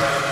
America.